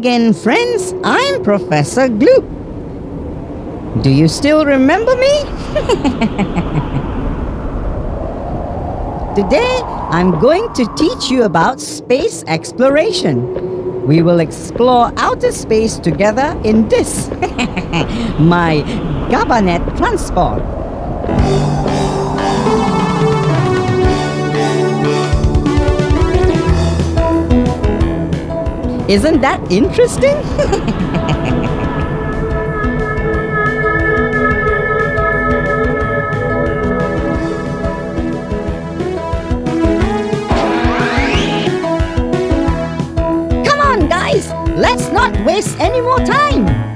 again, friends. I'm Professor Gloop. Do you still remember me? Today, I'm going to teach you about space exploration. We will explore outer space together in this, my Gabanet transport. Isn't that interesting? Come on, guys! Let's not waste any more time!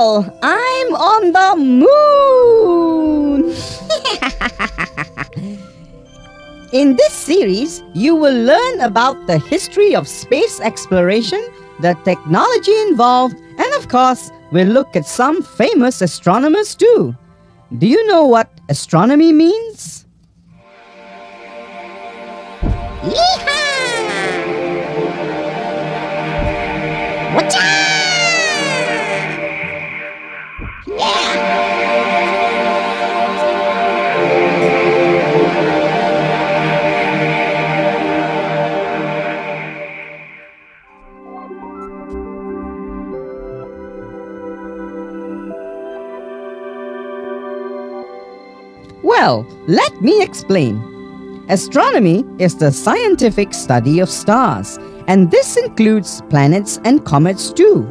Well, I'm on the moon! In this series, you will learn about the history of space exploration, the technology involved, and of course, we'll look at some famous astronomers too. Do you know what astronomy means? Yeehaw! Whatcha? Well, let me explain. Astronomy is the scientific study of stars, and this includes planets and comets too,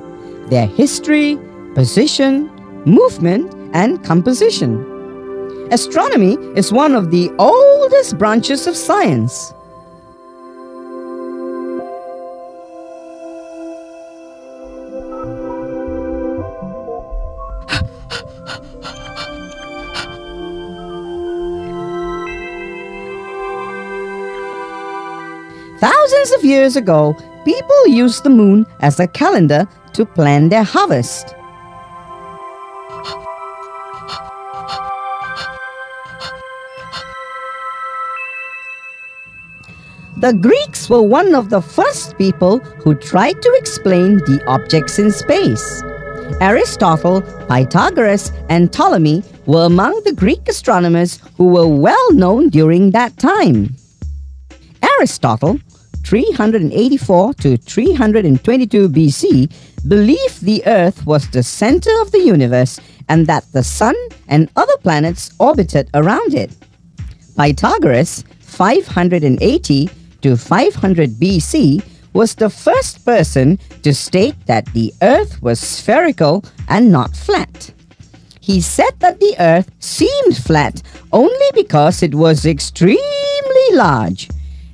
their history, position, movement, and composition. Astronomy is one of the oldest branches of science. Thousands of years ago, people used the moon as a calendar to plan their harvest. The Greeks were one of the first people who tried to explain the objects in space. Aristotle, Pythagoras, and Ptolemy were among the Greek astronomers who were well known during that time. Aristotle, 384 to 322 BC, believed the Earth was the center of the universe and that the Sun and other planets orbited around it. Pythagoras, 580 to 500 BC, was the first person to state that the Earth was spherical and not flat. He said that the Earth seemed flat only because it was extremely large.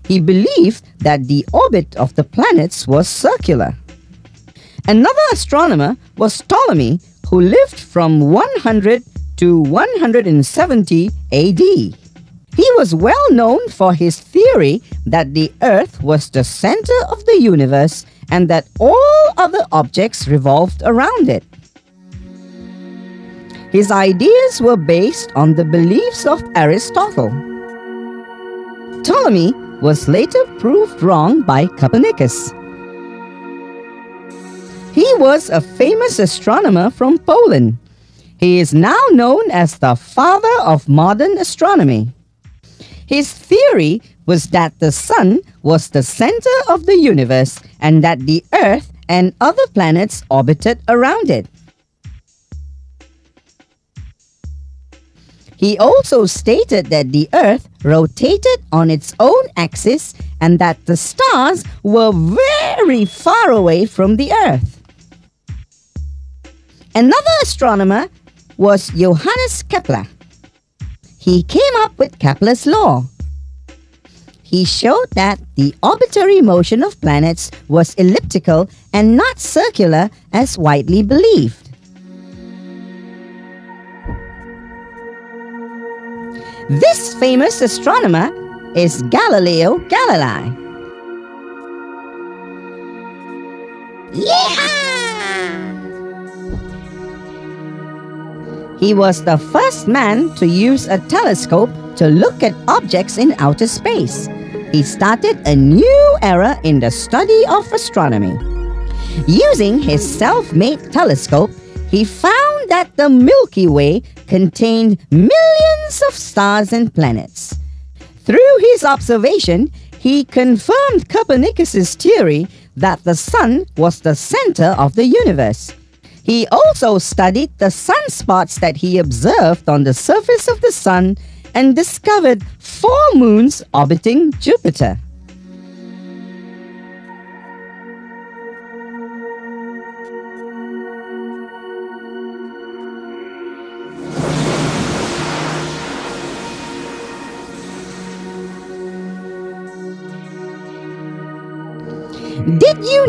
He believed that the orbit of the planets was circular. Another astronomer was Ptolemy, who lived from 100 to 170 AD. He was well known for his theory that the Earth was the center of the universe and that all other objects revolved around it. His ideas were based on the beliefs of Aristotle. Ptolemy was later proved wrong by Copernicus. He was a famous astronomer from Poland. He is now known as the father of modern astronomy. His theory was that the sun was the center of the universe and that the earth and other planets orbited around it. He also stated that the Earth rotated on its own axis and that the stars were very far away from the Earth. Another astronomer was Johannes Kepler. He came up with Kepler's law. He showed that the orbitary motion of planets was elliptical and not circular as widely believed. This famous astronomer is Galileo Galilei. Yeah! He was the first man to use a telescope to look at objects in outer space. He started a new era in the study of astronomy. Using his self made telescope, he found that the Milky Way contained millions of stars and planets. Through his observation, he confirmed Copernicus's theory that the sun was the center of the universe. He also studied the sunspots that he observed on the surface of the sun and discovered four moons orbiting Jupiter.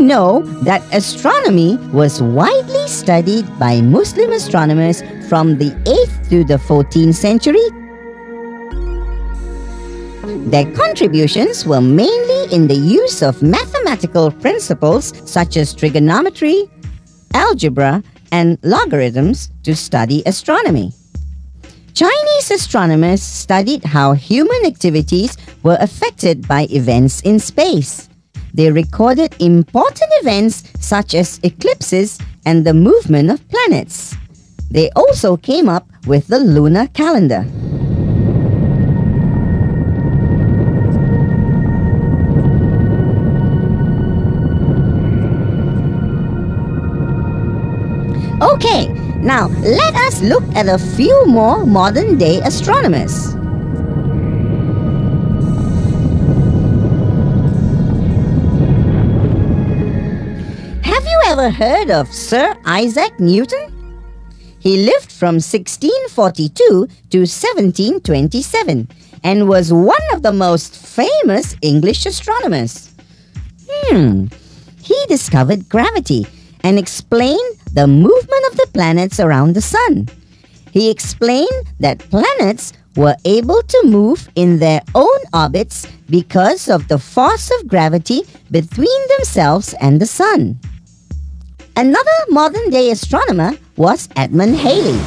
Know that astronomy was widely studied by Muslim astronomers from the 8th to the 14th century? Their contributions were mainly in the use of mathematical principles such as trigonometry, algebra, and logarithms to study astronomy. Chinese astronomers studied how human activities were affected by events in space. They recorded important events such as eclipses and the movement of planets. They also came up with the lunar calendar. Okay, now let us look at a few more modern day astronomers. Ever heard of Sir Isaac Newton? He lived from 1642 to 1727 and was one of the most famous English astronomers. Hmm, he discovered gravity and explained the movement of the planets around the sun. He explained that planets were able to move in their own orbits because of the force of gravity between themselves and the sun. Another modern day astronomer was Edmund Halley.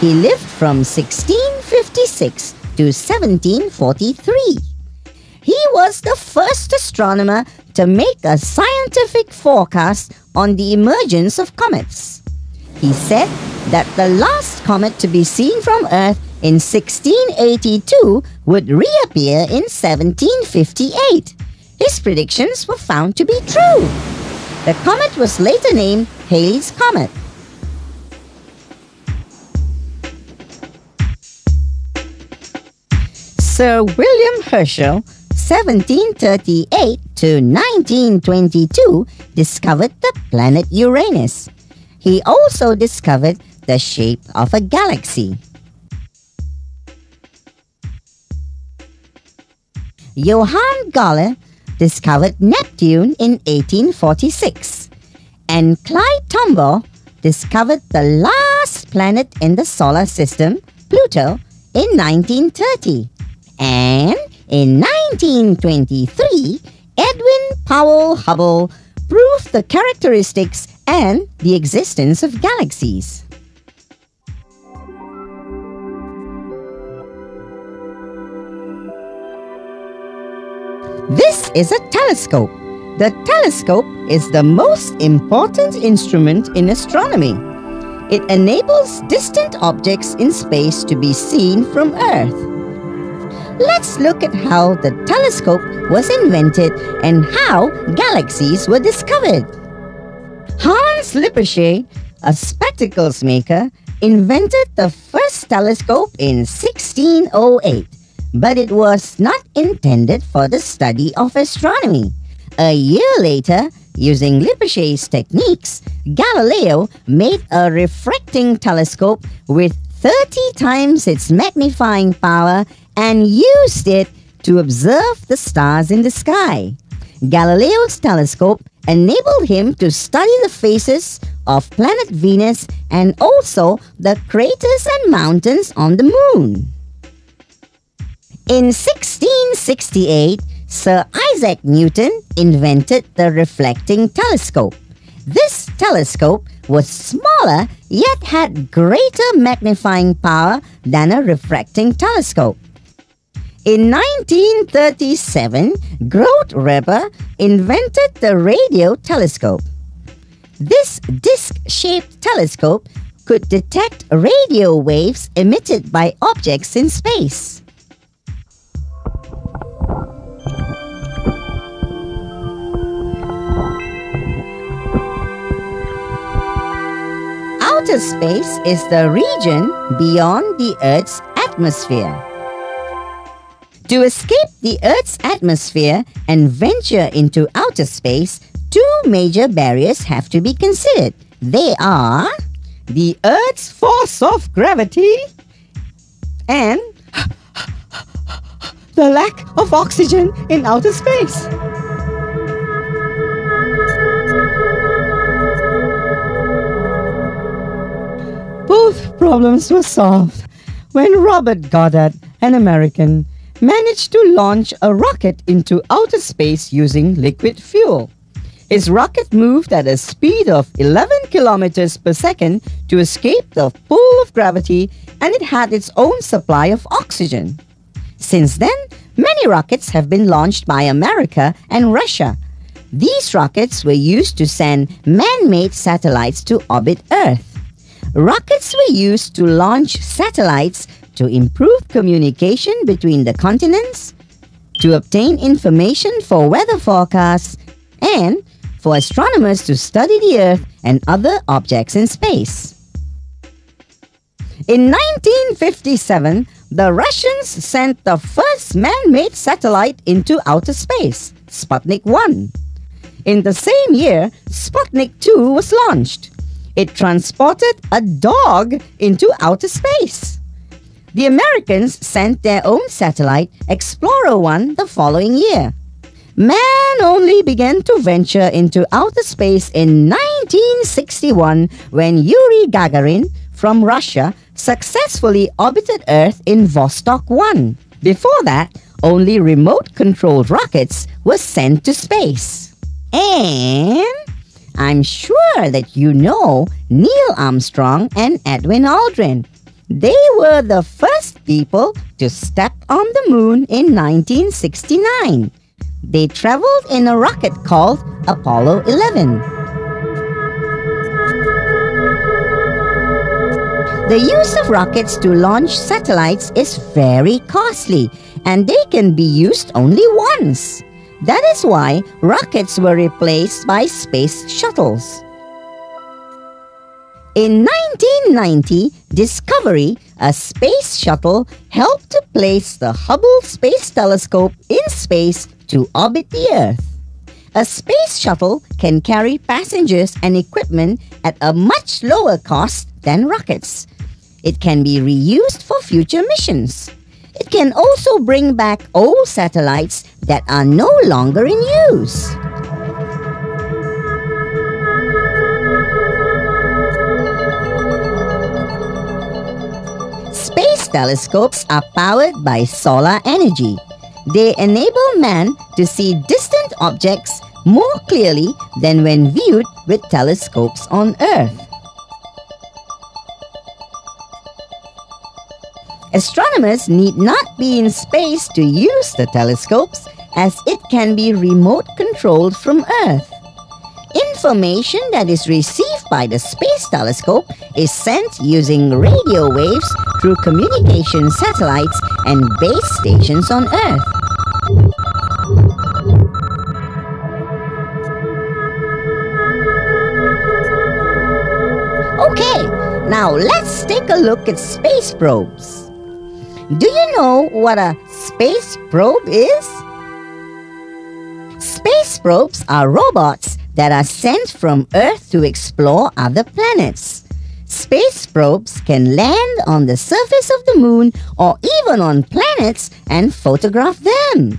He lived from 1656 to 1743. He was the first astronomer to make a scientific forecast on the emergence of comets. He said that the last comet to be seen from Earth in 1682 would reappear in 1758. His predictions were found to be true. The comet was later named Halley's Comet. Sir William Herschel, 1738 to 1922, discovered the planet Uranus. He also discovered the shape of a galaxy. Johann Galle discovered Neptune in 1846. And Clyde Tombaugh discovered the last planet in the solar system, Pluto, in 1930. And in 1923, Edwin Powell Hubble proved the characteristics and the existence of galaxies. This is a telescope. The telescope is the most important instrument in astronomy. It enables distant objects in space to be seen from Earth. Let's look at how the telescope was invented and how galaxies were discovered. Hans Lippershey, a spectacles maker, invented the first telescope in 1608, but it was not intended for the study of astronomy. A year later, using Lippershey's techniques, Galileo made a refracting telescope with 30 times its magnifying power and used it to observe the stars in the sky. Galileo's telescope enabled him to study the faces of planet Venus and also the craters and mountains on the moon. In 1668, Sir Isaac Newton invented the reflecting telescope. This telescope was smaller yet had greater magnifying power than a refracting telescope. In 1937, Grote Reber invented the radio telescope. This disc-shaped telescope could detect radio waves emitted by objects in space. Outer space is the region beyond the Earth's atmosphere. To escape the Earth's atmosphere and venture into outer space, two major barriers have to be considered. They are the Earth's force of gravity and the lack of oxygen in outer space. Problems were solved when Robert Goddard, an American, managed to launch a rocket into outer space using liquid fuel. His rocket moved at a speed of 11 kilometers per second to escape the pull of gravity and it had its own supply of oxygen. Since then, many rockets have been launched by America and Russia. These rockets were used to send man-made satellites to orbit Earth. Rockets were used to launch satellites to improve communication between the continents, to obtain information for weather forecasts, and for astronomers to study the Earth and other objects in space. In 1957, the Russians sent the first man-made satellite into outer space, Sputnik 1. In the same year, Sputnik 2 was launched. It transported a dog into outer space. The Americans sent their own satellite, Explorer 1, the following year. Man only began to venture into outer space in 1961 when Yuri Gagarin from Russia successfully orbited Earth in Vostok 1. Before that, only remote controlled rockets were sent to space. And I'm sure that you know Neil Armstrong and Edwin Aldrin. They were the first people to step on the moon in 1969. They traveled in a rocket called Apollo 11. The use of rockets to launch satellites is very costly and they can be used only once. That is why rockets were replaced by space shuttles. In 1990, Discovery, a space shuttle, helped to place the Hubble Space Telescope in space to orbit the Earth. A space shuttle can carry passengers and equipment at a much lower cost than rockets. It can be reused for future missions. It can also bring back old satellites that are no longer in use. Space telescopes are powered by solar energy. They enable man to see distant objects more clearly than when viewed with telescopes on Earth. Astronomers need not be in space to use the telescopes as it can be remote controlled from Earth. Information that is received by the Space Telescope is sent using radio waves through communication satellites and base stations on Earth. Okay, now let's take a look at space probes. Do you know what a space probe is? Space probes are robots that are sent from Earth to explore other planets. Space probes can land on the surface of the moon or even on planets and photograph them.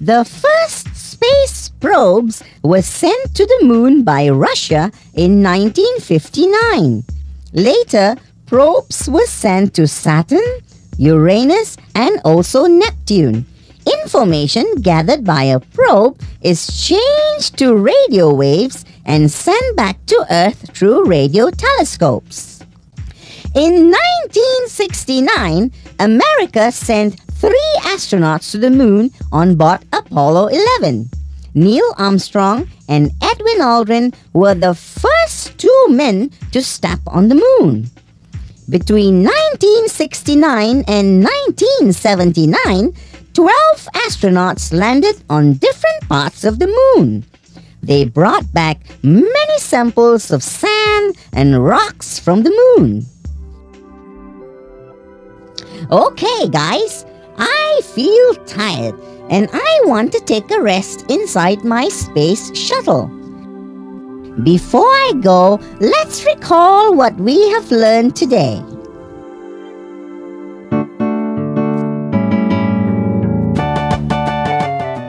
The first space probes were sent to the moon by Russia in 1959. Later, probes were sent to Saturn, Uranus, and also Neptune. Information gathered by a probe is changed to radio waves and sent back to Earth through radio telescopes. In 1969, America sent three astronauts to the moon on board Apollo 11. Neil Armstrong and Edwin Aldrin were the first two men to step on the moon. Between 1969 and 1979, 12 astronauts landed on different parts of the moon. They brought back many samples of sand and rocks from the moon. Okay, guys, I feel tired and I want to take a rest inside my space shuttle. Before I go, let's recall what we have learned today.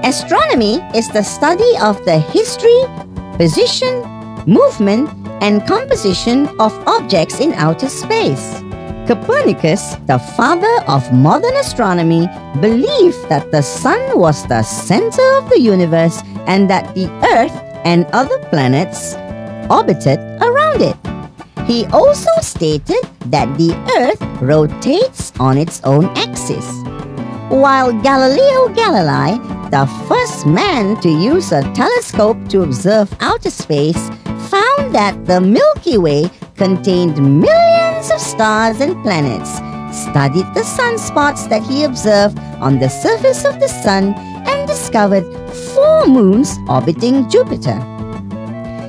Astronomy is the study of the history, position, movement, and composition of objects in outer space. Copernicus, the father of modern astronomy, believed that the sun was the center of the universe and that the Earth and other planets orbited around it. He also stated that the Earth rotates on its own axis. While Galileo Galilei, the first man to use a telescope to observe outer space, found that the Milky Way contained millions of stars and planets, studied the sunspots that he observed on the surface of the sun, and discovered four moons orbiting Jupiter.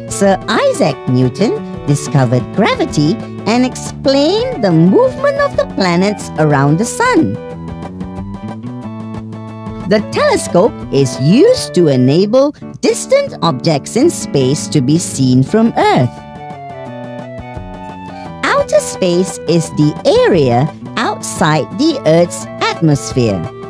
Sir Isaac Newton discovered gravity and explained the movement of the planets around the sun. The telescope is used to enable distant objects in space to be seen from Earth outer space is the area outside the Earth's atmosphere.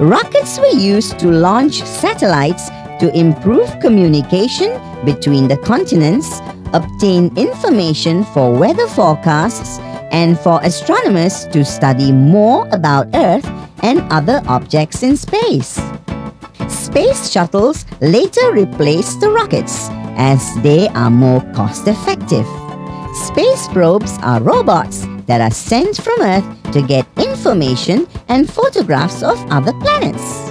Rockets were used to launch satellites to improve communication between the continents, obtain information for weather forecasts, and for astronomers to study more about Earth and other objects in space. Space shuttles later replaced the rockets as they are more cost effective. Space probes are robots that are sent from Earth to get information and photographs of other planets.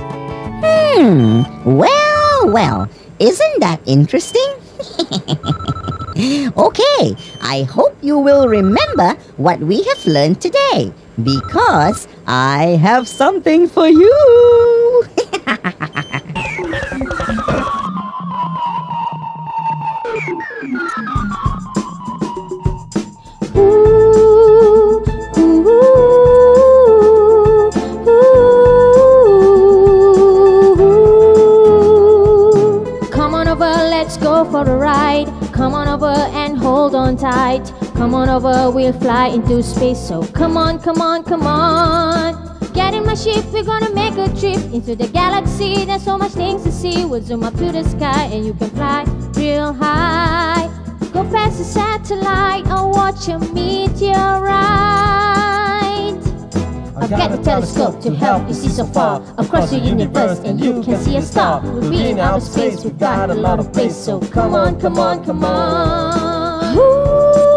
Hmm, well, well, isn't that interesting? okay, I hope you will remember what we have learned today because I have something for you. For a ride. Come on over and hold on tight. Come on over, we'll fly into space. So come on, come on, come on. Get in my ship, we're gonna make a trip into the galaxy. There's so much things to see. We'll zoom up to the sky and you can fly real high. Go past the satellite and watch a meteorite. I've got a telescope to help you see so far across the universe, and you can see a star. We'll be in outer space, we've got a lot of space, so come on, come on, come on.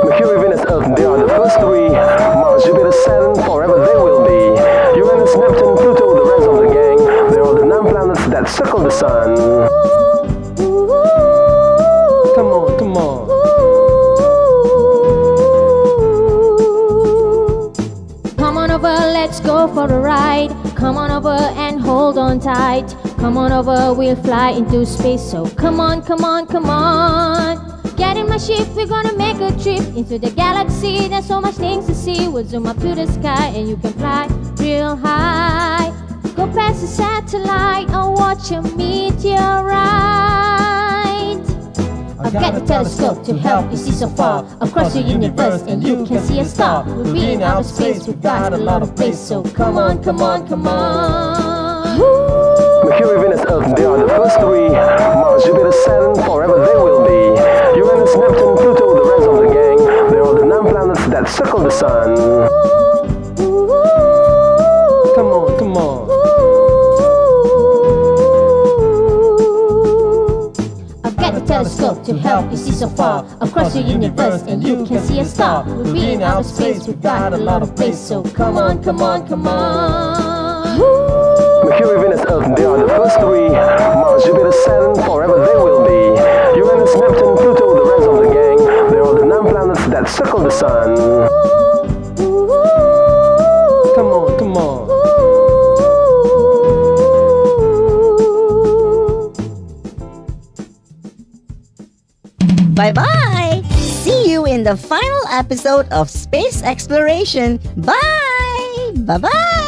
Mercury, Venus, Earth, they are the first three. Mars, Jupiter, Saturn, forever they will be. Uranus, Neptune, Pluto, the rest of the gang. They're all the nine planets that circle the sun. Go for a ride. Come on over and hold on tight. Come on over, we'll fly into space. So come on, come on, come on. Get in my ship, we're gonna make a trip into the galaxy. There's so much things to see. We'll zoom up to the sky and you can fly real high. Go past the satellite and watch a meteorite. I've got a telescope to help you see so far across the universe, and you can see a star. We'll be in outer space, we've got a lot of space, so come on, come on, come on. Mercury, Venus, Earth, they are the first three. Mars, Jupiter, Saturn, forever they will be. Uranus, Neptune, Pluto, the rest of the gang. They are the nine planets that circle the sun. You see so far across the universe, and you can see a star. We'll be in outer space, we've got a lot of space, so come on, come on, come on. Mercury, Venus, Earth, they are the first three. Mars, Jupiter, Saturn, forever they will be. Uranus, Neptune, Pluto, the rest of the gang. They are the nine planets that circle the sun. Bye bye! See you in the final episode of Space Exploration. Bye! Bye bye!